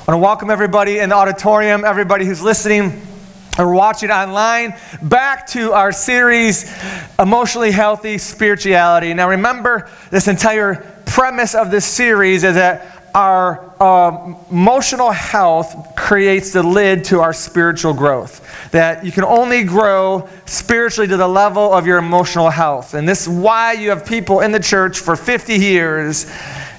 I want to welcome everybody in the auditorium, everybody who's listening or watching online, back to our series, Emotionally Healthy Spirituality. Now, remember, this entire premise of this series is that our uh, emotional health creates the lid to our spiritual growth. That you can only grow spiritually to the level of your emotional health. And this is why you have people in the church for 50 years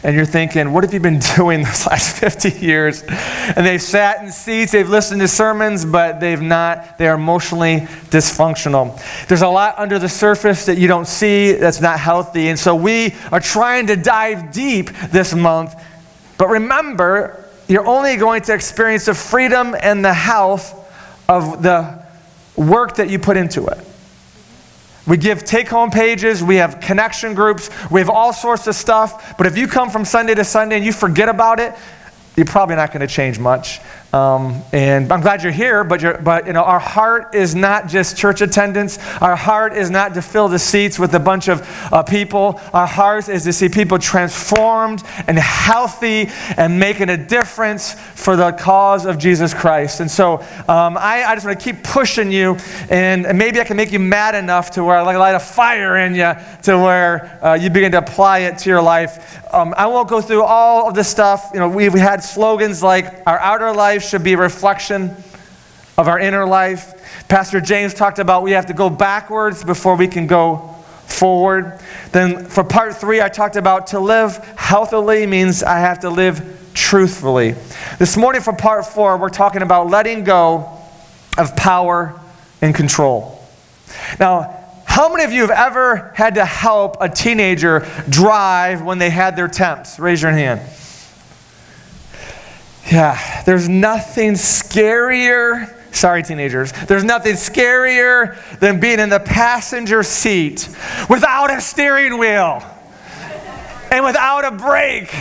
and you're thinking, what have you been doing this last 50 years? And they've sat in seats, they've listened to sermons, but they've not, they are emotionally dysfunctional. There's a lot under the surface that you don't see that's not healthy. And so we are trying to dive deep this month. But remember, you're only going to experience the freedom and the health of the work that you put into it. We give take home pages, we have connection groups, we have all sorts of stuff. But if you come from Sunday to Sunday and you forget about it, you're probably not going to change much. Um, and I'm glad you're here, but, you're, but you know, our heart is not just church attendance. Our heart is not to fill the seats with a bunch of uh, people. Our heart is to see people transformed and healthy and making a difference for the cause of Jesus Christ. And so um, I, I, just want to keep pushing you, and, and, maybe I can make you mad enough to where I light a fire in you to where uh, you begin to apply it to your life. Um, I won't go through all of this stuff. You know, we've had slogans like our outer life life should be a reflection of our inner life. Pastor James talked about we have to go backwards before we can go forward. Then for part three, I talked about to live healthily means I have to live truthfully. This morning for part four, we're talking about letting go of power and control. Now, how many of you have ever had to help a teenager drive when they had their temps? Raise your hand. Yeah, there's nothing scarier. Sorry, teenagers. There's nothing scarier than being in the passenger seat without a steering wheel and without a brake.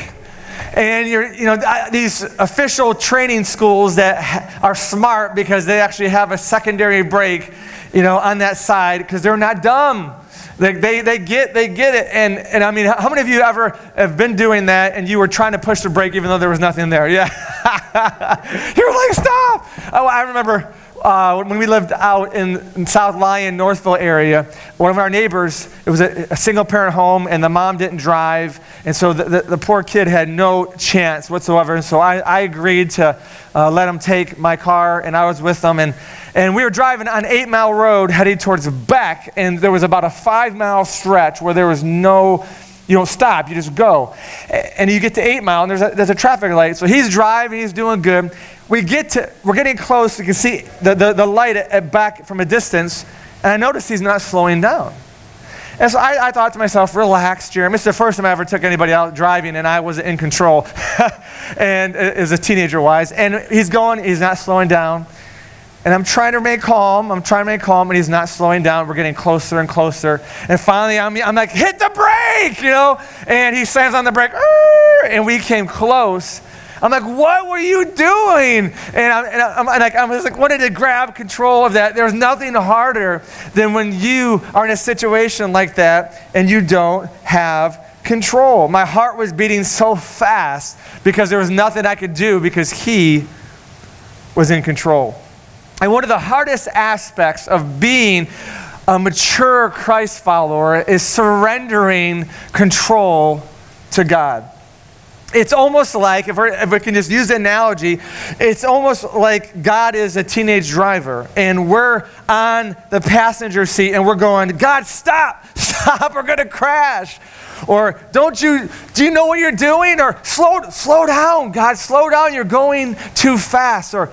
And you're, you know, these official training schools that are smart because they actually have a secondary brake, you know, on that side because they're not dumb. They, they, they, get, they get it. And, and I mean, how many of you ever have been doing that and you were trying to push the brake even though there was nothing there? Yeah. You're like, stop. Oh, I remember uh, when we lived out in, in, South Lyon, Northville area, one of our neighbors, it was a, a single parent home, and the mom didn't drive, and so the, the, the poor kid had no chance whatsoever. And so I, I agreed to uh, let him take my car, and I was with them. And, and we were driving on Eight Mile Road headed towards Beck, and there was about a five mile stretch where there was no you don't stop, you just go. And you get to Eight Mile, and there's a, there's a traffic light. So he's driving, he's doing good. We get to, we're getting close. You can see the, the, the light at, at Beck from a distance, and I notice he's not slowing down. And so I, I, thought to myself, relax, Jeremy. It's the first time I ever took anybody out driving and I was in control, and uh, as a teenager wise. And he's going, he's not slowing down. And I'm trying to remain calm. I'm trying to remain calm, and he's not slowing down. We're getting closer and closer. And finally, I'm, I'm like, hit the brake, you know? And he slams on the brake, and we came close. I'm like, what were you doing? And I'm, and I'm, and like, I'm just like, wanted to grab control of that. There's nothing harder than when you are in a situation like that and you don't have control. My heart was beating so fast because there was nothing I could do because he was in control. And one of the hardest aspects of being a mature Christ follower is surrendering control to God. It's almost like, if, if we can just use the analogy, it's almost like God is a teenage driver and we're on the passenger seat and we're going, God, stop, stop, we're going to crash. Or don't you, do you know what you're doing? Or slow, slow down, God, slow down, you're going too fast. Or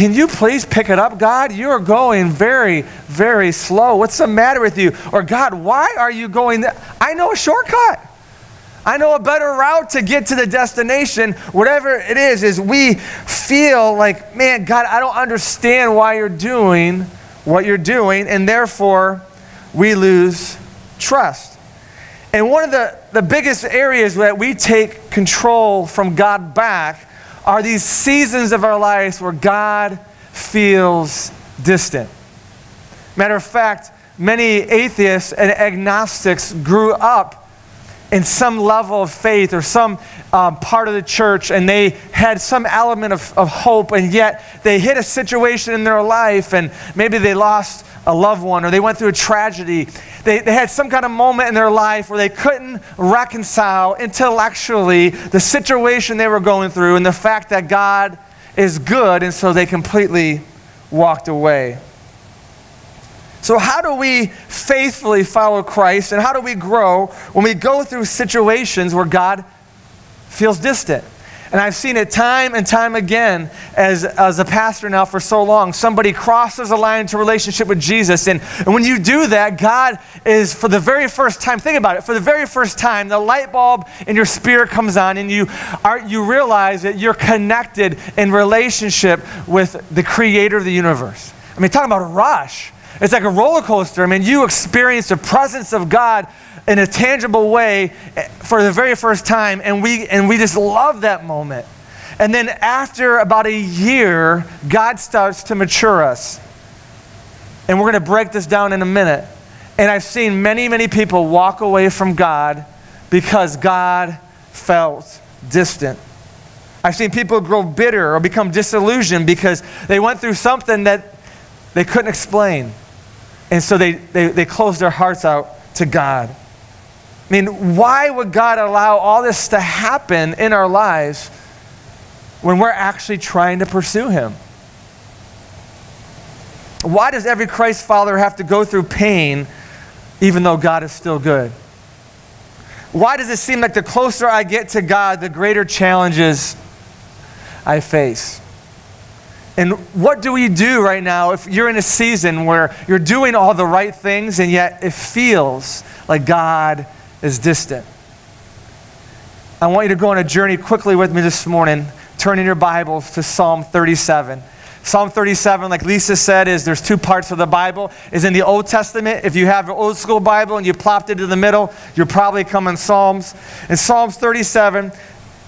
can you please pick it up, God? You're going very, very slow. What's the matter with you? Or, God, why are you going there? I know a shortcut. I know a better route to get to the destination. Whatever it is, is we feel like, man, God, I don't understand why you're doing what you're doing, and therefore we lose trust. And one of the, the biggest areas that we take control from God back are these seasons of our lives where God feels distant. Matter of fact, many atheists and agnostics grew up in some level of faith or some um, part of the church, and they had some element of, of hope, and yet they hit a situation in their life, and maybe they lost a loved one or they went through a tragedy. They, they had some kind of moment in their life where they couldn't reconcile intellectually the situation they were going through and the fact that God is good, and so they completely walked away. So, how do we faithfully follow Christ and how do we grow when we go through situations where God feels distant? And I've seen it time and time again as, as a pastor now for so long. Somebody crosses a line to relationship with Jesus. And, and when you do that, God is, for the very first time, think about it, for the very first time, the light bulb in your spirit comes on and you, are, you realize that you're connected in relationship with the creator of the universe. I mean, talking about a rush. It's like a roller coaster. I mean, you experience the presence of God in a tangible way eh, for the very first time, and we, and we just love that moment. And then after about a year, God starts to mature us. And we're going to break this down in a minute. And I've seen many, many people walk away from God because God felt distant. I've seen people grow bitter or become disillusioned because they went through something that they couldn't explain. And so they, they, they closed their hearts out to God. I mean, why would God allow all this to happen in our lives when we're actually trying to pursue Him? Why does every Christ follower have to go through pain even though God is still good? Why does it seem like the closer I get to God, the greater challenges I face? And what do we do right now if you're in a season where you're doing all the right things and yet it feels like God is distant. I want you to go on a journey quickly with me this morning. Turn in your Bibles to Psalm 37. Psalm 37, like Lisa said, is there's two parts of the Bible. Is in the Old Testament. If you have an old school Bible and you plopped it in the middle, you're probably coming Psalms. In Psalms 37,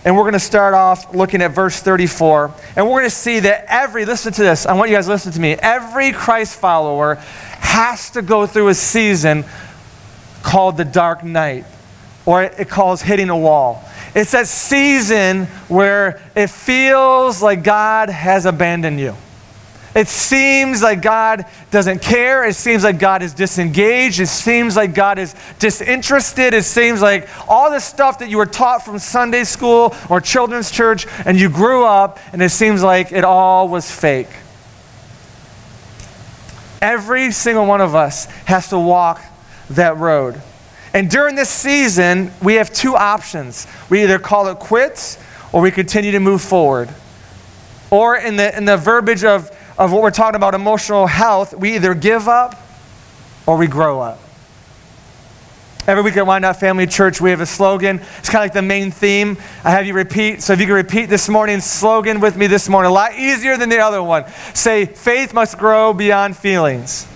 and we're going to start off looking at verse 34. And we're going to see that every, listen to this, I want you guys to listen to me. Every Christ follower has to go through a season called the dark night, or it calls hitting a wall. It's that season where it feels like God has abandoned you. It seems like God doesn't care. It seems like God is disengaged. It seems like God is disinterested. It seems like all the stuff that you were taught from Sunday school or children's church and you grew up, and it seems like it all was fake. Every single one of us has to walk that road. And during this season, we have two options. We either call it quits or we continue to move forward. Or in the, in the verbiage of, of what we're talking about, emotional health, we either give up or we grow up. Every week at Wyandotte Family Church, we have a slogan. It's kind of like the main theme. I have you repeat. So if you can repeat this morning's slogan with me this morning, a lot easier than the other one. Say, faith must grow beyond feelings.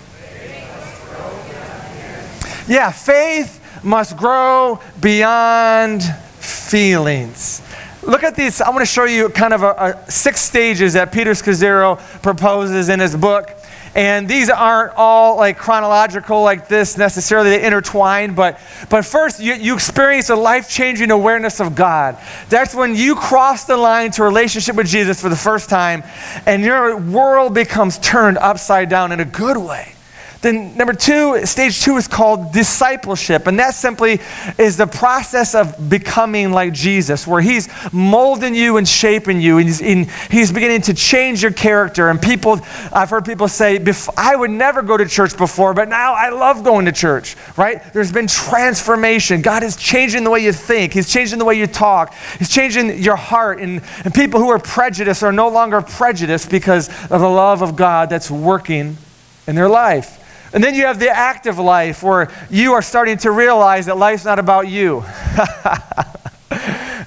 Yeah, faith must grow beyond feelings. Look at these. I want to show you kind of a, a six stages that Peter Scazzero proposes in his book. And these aren't all like chronological like this necessarily, they intertwine. But, but first, you, you experience a life changing awareness of God. That's when you cross the line to relationship with Jesus for the first time, and your world becomes turned upside down in a good way. Then, number two, stage two is called discipleship. And that simply is the process of becoming like Jesus, where He's molding you and shaping you. And he's, he's beginning to change your character. And people, I've heard people say, I would never go to church before, but now I love going to church, right? There's been transformation. God is changing the way you think, He's changing the way you talk, He's changing your heart. And, and people who are prejudiced are no longer prejudiced because of the love of God that's working in their life. And then you have the active life where you are starting to realize that life's not about you.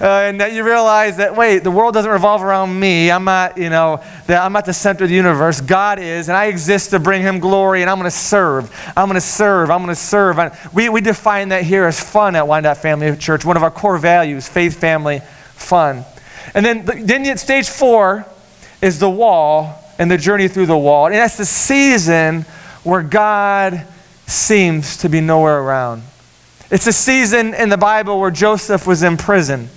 Uh, and that you realize that wait the world doesn't revolve around me. I'm not you know that i'm not the center of the universe. God is and i exist to bring him glory and i'm going to serve. I'm going to serve. I'm going to serve. And we, we define that here as fun at Wyandotte family church one of our core values faith family fun. And then then at stage four is the wall and the journey through the wall. And that's the season where God seems to be nowhere around. It's a season in the Bible where Joseph was in prison.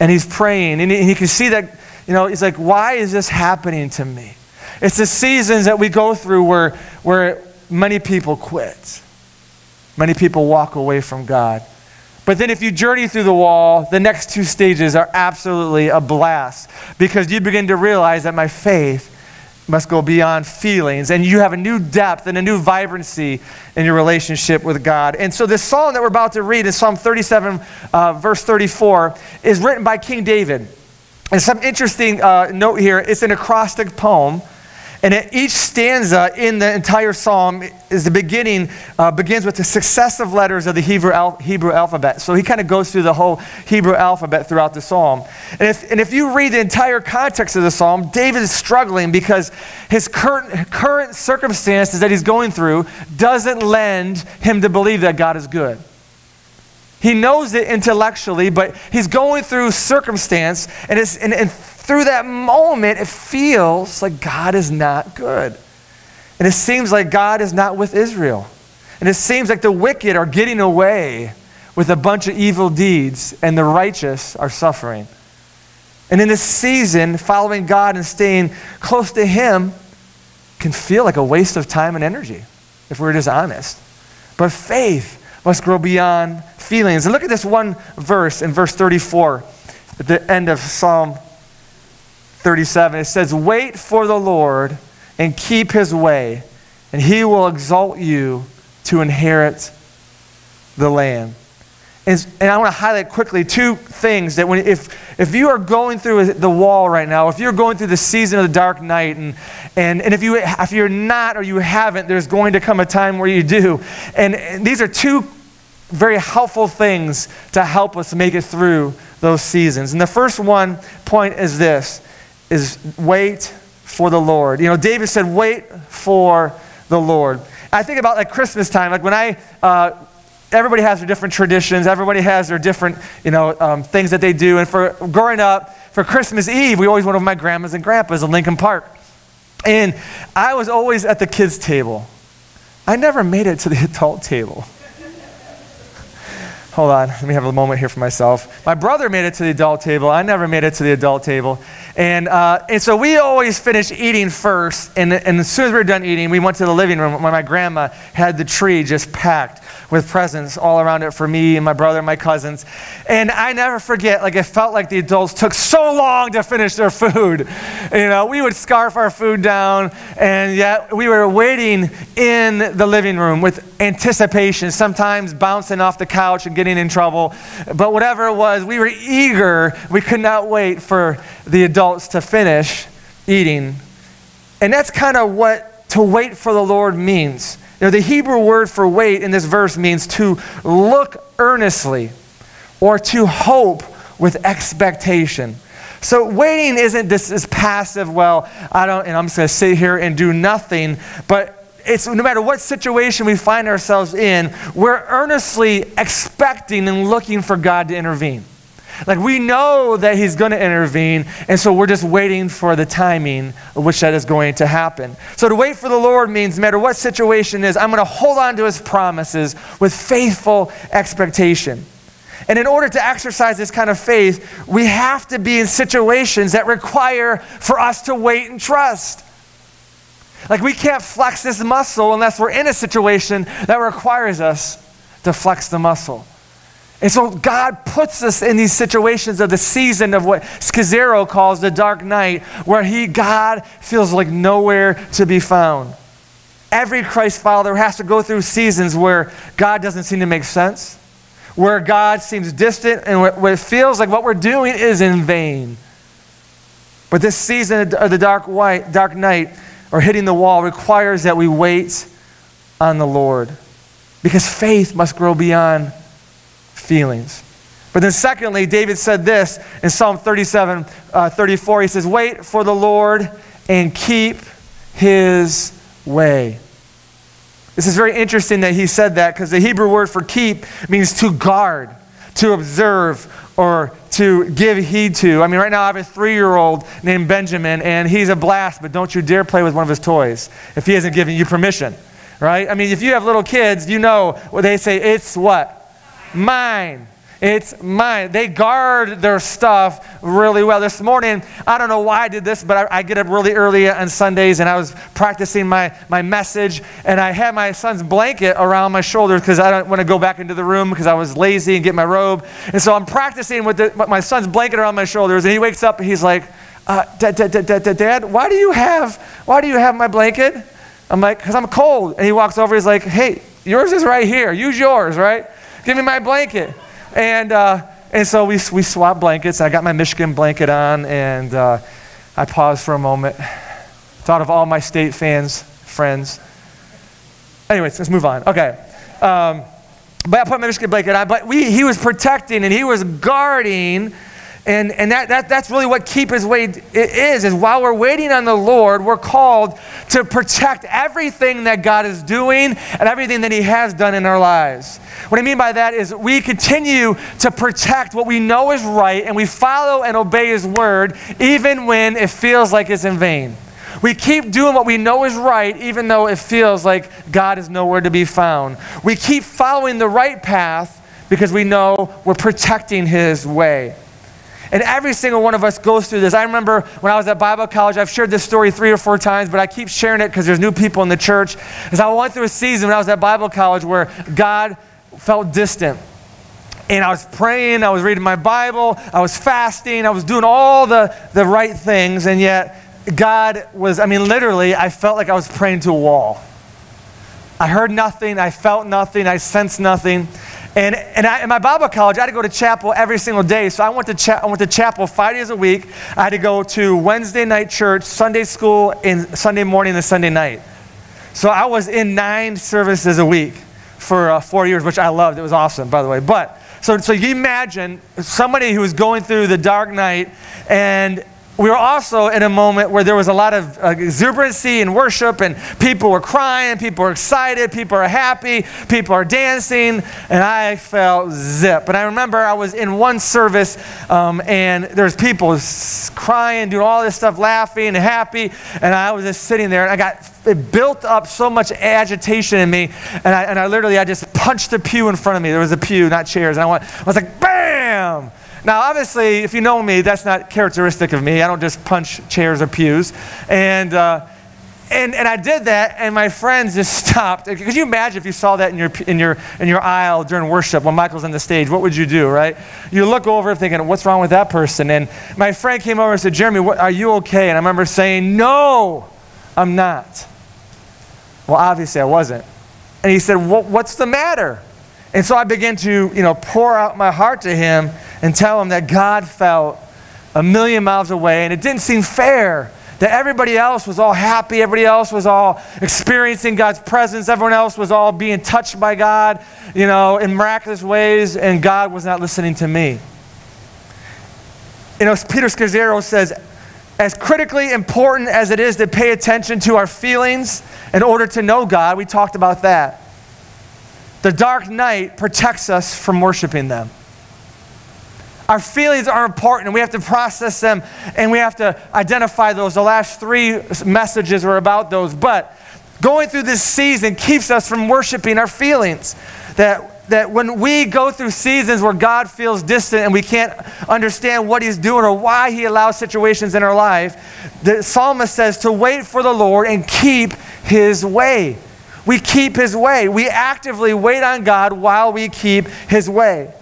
and he's praying, and he, he can see that, you know, he's like, why is this happening to me? It's the seasons that we go through where, where many people quit. Many people walk away from God. But then, if you journey through the wall, the next two stages are absolutely a blast because you begin to realize that my faith must go beyond feelings and you have a new depth and a new vibrancy in your relationship with God. And so, this psalm that we're about to read in Psalm 37, uh, verse 34, is written by King David. And some interesting uh, note here it's an acrostic poem and each stanza in the entire psalm is the beginning, uh, begins with the successive letters of the Hebrew, al- Hebrew alphabet. So he kind of goes through the whole Hebrew alphabet throughout the psalm. And if, and if you read the entire context of the psalm, David is struggling because his current, current circumstances that he's going through doesn't lend him to believe that God is good. He knows it intellectually, but he's going through circumstance, and, it's, and, and through that moment, it feels like God is not good. And it seems like God is not with Israel. And it seems like the wicked are getting away with a bunch of evil deeds, and the righteous are suffering. And in this season, following God and staying close to Him can feel like a waste of time and energy, if we're just honest. But faith must grow beyond feelings. And look at this one verse in verse 34 at the end of Psalm 37. It says, Wait for the Lord and keep his way, and he will exalt you to inherit the land. And, and I want to highlight quickly two things that when, if, if you are going through the wall right now, if you're going through the season of the dark night, and, and, and if, you, if you're not or you haven't, there's going to come a time where you do. And, and these are two very helpful things to help us make it through those seasons. And the first one point is this is wait for the Lord. You know, David said, wait for the Lord. I think about like Christmas time, like when I, uh, everybody has their different traditions, everybody has their different, you know, um, things that they do. And for growing up, for Christmas Eve, we always went with my grandmas and grandpas in Lincoln Park. And I was always at the kids' table. I never made it to the adult table. Hold on, let me have a moment here for myself. My brother made it to the adult table. I never made it to the adult table. And, uh, and so we always finished eating first. And, and as soon as we were done eating, we went to the living room where my grandma had the tree just packed with presents all around it for me and my brother and my cousins. And I never forget, like, it felt like the adults took so long to finish their food. You know, we would scarf our food down, and yet we were waiting in the living room with anticipation, sometimes bouncing off the couch and getting in trouble. But whatever it was, we were eager. We could not wait for the adults to finish eating. And that's kind of what to wait for the Lord means. You know, the Hebrew word for wait in this verse means to look earnestly or to hope with expectation. So waiting isn't this, this passive, well, I don't, and I'm just going to sit here and do nothing, but it's no matter what situation we find ourselves in, we're earnestly expecting and looking for God to intervene. Like we know that He's going to intervene, and so we're just waiting for the timing of which that is going to happen. So to wait for the Lord means no matter what situation is, I'm going to hold on to His promises with faithful expectation. And in order to exercise this kind of faith, we have to be in situations that require for us to wait and trust. Like we can't flex this muscle unless we're in a situation that requires us to flex the muscle. And so God puts us in these situations of the season of what Scazzero calls the dark night, where he, God, feels like nowhere to be found. Every Christ follower has to go through seasons where God doesn't seem to make sense, where God seems distant, and where it feels like what we're doing is in vain. But this season of the dark, white, dark night, or hitting the wall, requires that we wait on the Lord. Because faith must grow beyond feelings. But then, secondly, David said this in Psalm 37 uh, 34. He says, Wait for the Lord and keep his way. This is very interesting that he said that because the Hebrew word for keep means to guard, to observe, or to give heed to. I mean, right now I have a three year old named Benjamin, and he's a blast, but don't you dare play with one of his toys if he hasn't given you permission, right? I mean, if you have little kids, you know what they say, it's what? mine. It's mine. They guard their stuff really well. This morning, I don't know why I did this, but I, I, get up really early on Sundays and I was practicing my, my message. And I had my son's blanket around my shoulders because I don't want to go back into the room because I was lazy and get my robe. And so I'm practicing with, the, my son's blanket around my shoulders. And he wakes up and he's like, uh, dad, dad, dad, dad, dad, why do you have, why do you have my blanket? I'm like, because I'm cold. And he walks over, he's like, hey, yours is right here. Use yours, right? Give me my blanket. And, uh, and so we, we swapped blankets. I got my Michigan blanket on, and uh, I paused for a moment, thought of all my state fans, friends. Anyways, let's move on. Okay. Um, but I put my Michigan blanket on, but we, he was protecting and he was guarding and, and that, that, that's really what keep his way is, is while we're waiting on the Lord, we're called to protect everything that God is doing and everything that he has done in our lives. What I mean by that is we continue to protect what we know is right and we follow and obey his word even when it feels like it's in vain. We keep doing what we know is right, even though it feels like God is nowhere to be found. We keep following the right path because we know we're protecting His way. And every single one of us goes through this. I remember when I was at Bible college, I've shared this story three or four times, but I keep sharing it because there's new people in the church. As I went through a season when I was at Bible college where God felt distant. And I was praying, I was reading my Bible, I was fasting, I was doing all the, the right things, and yet God was, I mean, literally, I felt like I was praying to a wall. I heard nothing, I felt nothing, I sensed nothing. And, and I, in my Bible college, I had to go to chapel every single day. So I went, to cha- I went to chapel five days a week. I had to go to Wednesday night church, Sunday school, and Sunday morning and Sunday night. So I was in nine services a week for uh, four years, which I loved. It was awesome, by the way. But so, so you imagine somebody who was going through the dark night and we were also in a moment where there was a lot of exuberancy and worship, and people were crying, people were excited, people are happy, people are dancing, and I felt zip. And I remember I was in one service, um, and there's people crying, doing all this stuff, laughing and happy, and I was just sitting there, and I got it built up so much agitation in me, and I, and I literally I just punched the pew in front of me. There was a pew, not chairs, and I went, I was like, bam! Now, obviously, if you know me, that's not characteristic of me. I don't just punch chairs or pews. And, uh, and, and I did that, and my friends just stopped. Could you imagine if you saw that in your, in, your, in your aisle during worship when Michael's on the stage? What would you do, right? You look over thinking, what's wrong with that person? And my friend came over and said, Jeremy, what, are you okay? And I remember saying, no, I'm not. Well, obviously I wasn't. And he said, what's the matter? And so I began to, you know, pour out my heart to him and tell him that God felt a million miles away and it didn't seem fair that everybody else was all happy, everybody else was all experiencing God's presence, everyone else was all being touched by God, you know, in miraculous ways, and God was not listening to me. You know, Peter Scazzero says, as critically important as it is to pay attention to our feelings in order to know God, we talked about that. The dark night protects us from worshiping them. Our feelings are important and we have to process them and we have to identify those. The last three messages were about those. But going through this season keeps us from worshiping our feelings. That, that when we go through seasons where God feels distant and we can't understand what He's doing or why He allows situations in our life, the psalmist says to wait for the Lord and keep His way. We keep His way. We actively wait on God while we keep His way.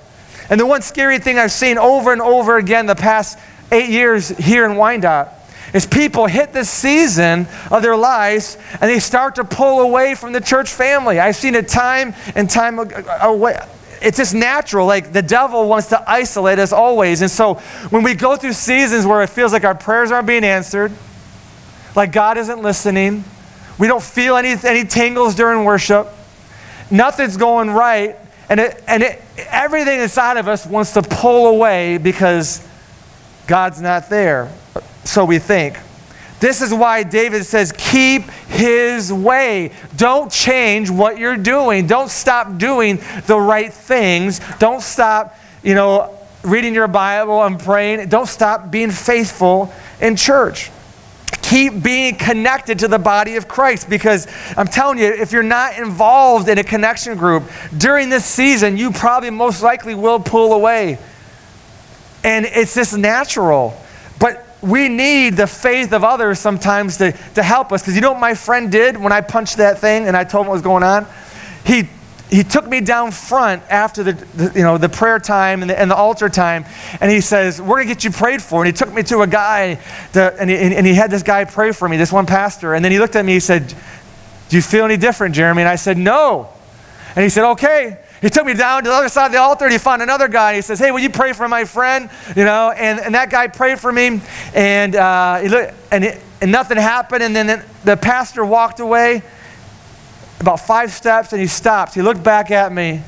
And the one scary thing I've seen over and over again the past eight years here in Wyandotte is people hit this season of their lives and they start to pull away from the church family. I've seen it time and time away. Uh, uh, it's just natural. Like the devil wants to isolate us always. And so when we go through seasons where it feels like our prayers aren't being answered, like God isn't listening, we don't feel any, any tingles during worship, nothing's going right, and, it, and it, everything inside of us wants to pull away because God's not there. So we think. This is why David says, keep his way. Don't change what you're doing. Don't stop doing the right things. Don't stop, you know, reading your Bible and praying. Don't stop being faithful in church. Keep being connected to the body of Christ because I'm telling you, if you're not involved in a connection group during this season, you probably most likely will pull away. And it's just natural. But we need the faith of others sometimes to, to help us. Because you know what my friend did when I punched that thing and I told him what was going on? He he took me down front after the, the, you know, the prayer time and the, and the altar time, and he says, we're going to get you prayed for. And he took me to a guy, to, and, he, and he had this guy pray for me, this one pastor. And then he looked at me, he said, do you feel any different, Jeremy? And I said, no. And he said, okay. He took me down to the other side of the altar and he found another guy. He says, Hey, will you pray for my friend? You know, and, and that guy prayed for me and, uh, he looked, and, it, and nothing happened. And then the pastor walked away about five steps and he stopped. He looked back at me,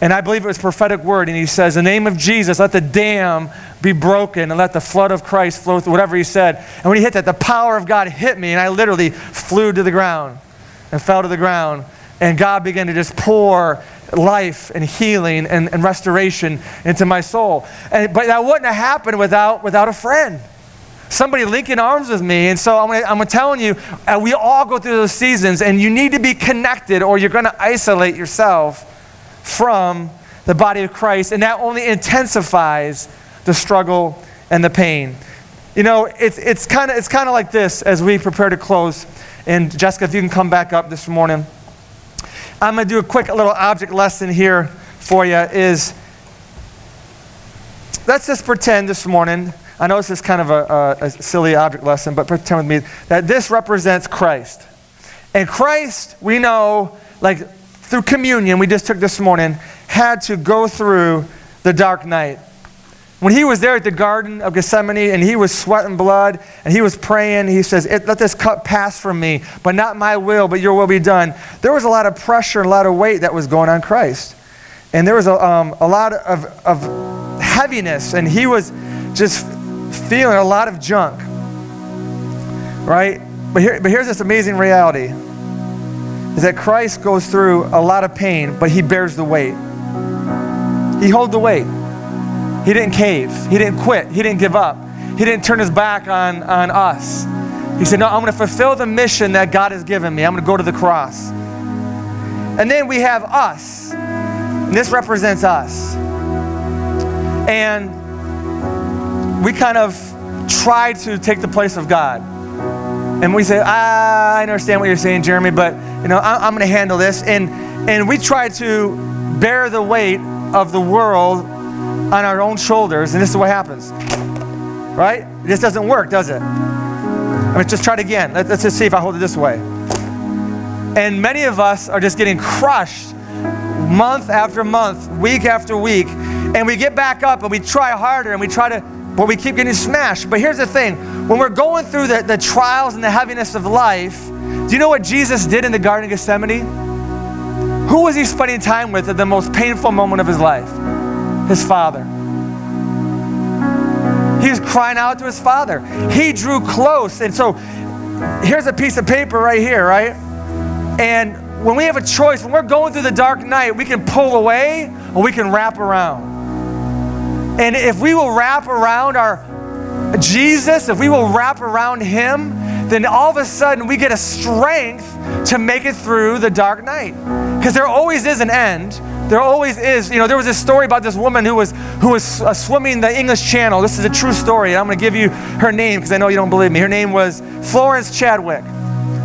and I believe it was prophetic word, and he says, In the name of Jesus, let the dam be broken and let the flood of Christ flow through, whatever he said. And when he hit that, the power of God hit me, and I literally flew to the ground and fell to the ground. And God began to just pour life and healing and, and restoration into my soul. And, but that wouldn't have happened without, without a friend somebody linking arms with me. And so I'm, I'm telling you, uh, we all go through those seasons, and you need to be connected, or you're going to isolate yourself from the body of Christ, and that only intensifies the struggle and the pain. You know, it's, it's kind of it's kind of like this as we prepare to close. And Jessica, if you can come back up this morning. I'm going to do a quick little object lesson here for you is let's just pretend this morning I know this is kind of a, a, a silly object lesson, but pretend with me that this represents Christ. And Christ, we know, like through communion we just took this morning, had to go through the dark night. When he was there at the Garden of Gethsemane and he was sweating blood and he was praying, he says, Let this cup pass from me, but not my will, but your will be done. There was a lot of pressure and a lot of weight that was going on Christ. And there was a, um, a lot of, of heaviness, and he was just feeling a lot of junk. Right? But, here, but here's this amazing reality is that Christ goes through a lot of pain, but he bears the weight. He holds the weight. He didn't cave. He didn't quit. He didn't give up. He didn't turn his back on, on us. He said, No, I'm going to fulfill the mission that God has given me. I'm going to go to the cross. And then we have us. And this represents us. And we kind of try to take the place of God. And we say, ah, I understand what you're saying, Jeremy, but you know, I, am going to handle this. And, and we try to bear the weight of the world on our own shoulders, and this is what happens. Right? This doesn't work, does it? I mean, just try it again. Let, let's just see if I hold it this way. And many of us are just getting crushed month after month, week after week, and we get back up and we try harder and we try to but we keep getting smashed. But here's the thing when we're going through the, the trials and the heaviness of life, do you know what Jesus did in the Garden of Gethsemane? Who was he spending time with at the most painful moment of his life? His father. He was crying out to his father. He drew close. And so here's a piece of paper right here, right? And when we have a choice, when we're going through the dark night, we can pull away or we can wrap around. And if we will wrap around our Jesus, if we will wrap around Him, then all of a sudden we get a strength to make it through the dark night. Because there always is an end. There always is. You know, there was this story about this woman who was who was uh, swimming the English Channel. This is a true story. I'm going to give you her name because I know you don't believe me. Her name was Florence Chadwick.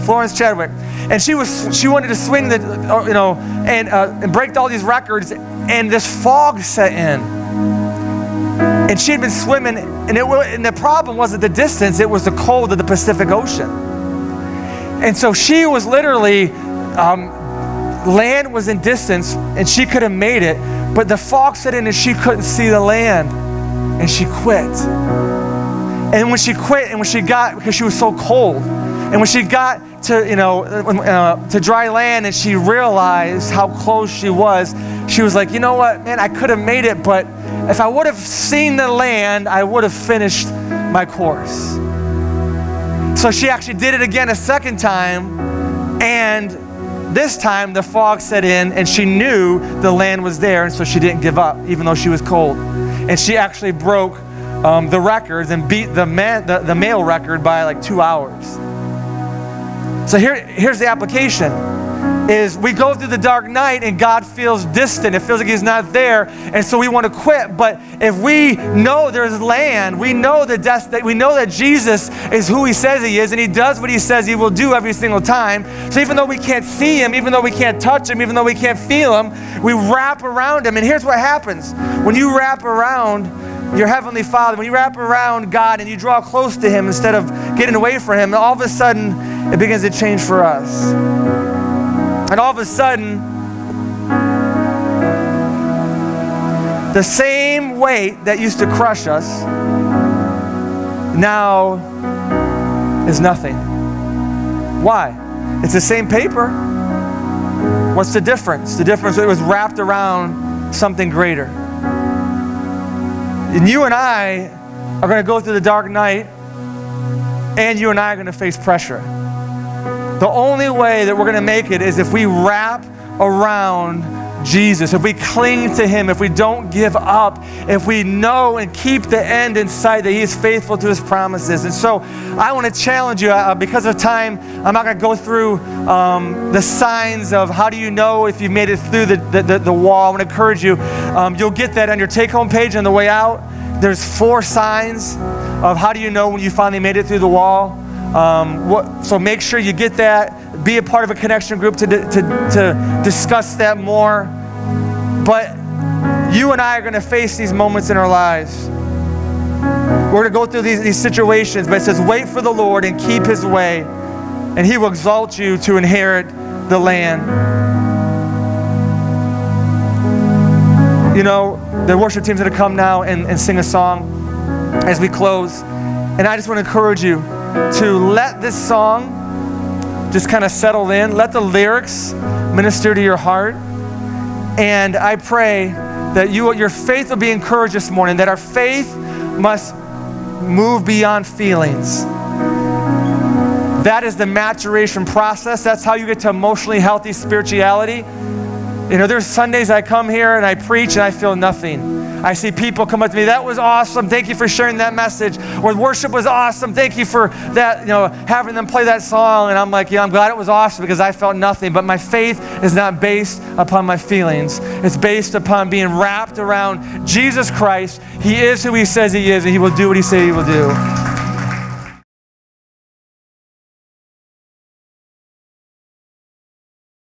Florence Chadwick, and she was she wanted to swing the, uh, you know, and uh, and break all these records, and this fog set in and she had been swimming, and, it, and the problem wasn't the distance, it was the cold of the Pacific Ocean. And so she was literally, um, land was in distance, and she could have made it, but the fog set in and she couldn't see the land, and she quit. And when she quit, and when she got, because she was so cold, and when she got to, you know, uh, to dry land and she realized how close she was, she was like, you know what, man, I could have made it, but if I would have seen the land, I would have finished my course. So she actually did it again a second time, and this time the fog set in, and she knew the land was there, and so she didn't give up, even though she was cold. And she actually broke um, the records and beat the, man, the, the male record by like two hours. So here, here's the application is we go through the dark night and God feels distant. It feels like He's not there, and so we want to quit. But if we know there's land, we know the that we know that Jesus is who He says He is, and He does what He says He will do every single time. So even though we can't see Him, even though we can't touch Him, even though we can't feel Him, we wrap around Him. And here's what happens when you wrap around your Heavenly Father, when you wrap around God and you draw close to Him instead of getting away from Him, all of a sudden it begins to change for us. And all of a sudden, the same weight that used to crush us now is nothing. Why? It's the same paper. What's the difference? The difference it was wrapped around something greater. And you and I are going to go through the dark night, and you and I are going to face pressure. The only way that we're going to make it is if we wrap around Jesus, if we cling to Him, if we don't give up, if we know and keep the end in sight that He is faithful to His promises. And so I want to challenge you, uh, because of time, I'm not going to go through um, the signs of how do you know if you've made it through the, the, the, the wall. I want to encourage you, um, you'll get that on your take home page on the way out. There's four signs of how do you know when you finally made it through the wall. Um, what, so make sure you get that. Be a part of a connection group to, to, to discuss that more. But you and I are going to face these moments in our lives. We're going to go through these, these situations, but it says, wait for the Lord and keep his way, and he will exalt you to inherit the land. You know, the worship team's going to come now and, and sing a song as we close. And I just want to encourage you to let this song just kind of settle in. Let the lyrics minister to your heart. And I pray that you, your faith will be encouraged this morning, that our faith must move beyond feelings. That is the maturation process. That's how you get to emotionally healthy spirituality. You know, there's Sundays I come here and I preach and I feel nothing. I see people come up to me, that was awesome. Thank you for sharing that message. Or worship was awesome. Thank you for that, you know, having them play that song. And I'm like, yeah, I'm glad it was awesome because I felt nothing. But my faith is not based upon my feelings. It's based upon being wrapped around Jesus Christ. He is who he says he is, and he will do what he says he will do.